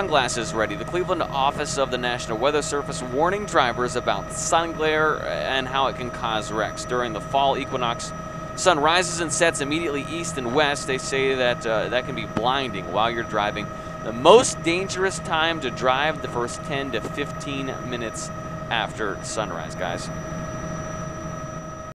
Sunglasses ready. The Cleveland office of the National Weather Service warning drivers about sun glare and how it can cause wrecks. During the fall equinox, sun rises and sets immediately east and west. They say that uh, that can be blinding while you're driving. The most dangerous time to drive the first 10 to 15 minutes after sunrise, guys.